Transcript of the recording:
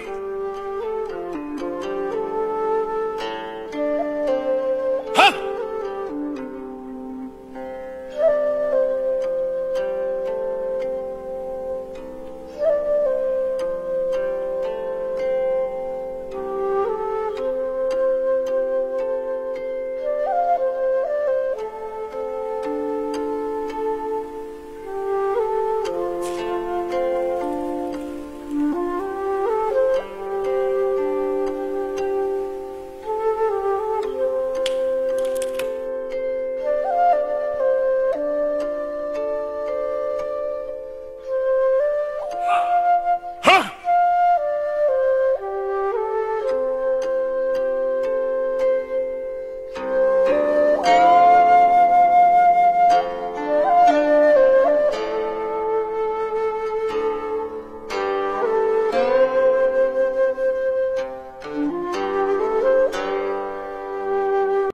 は。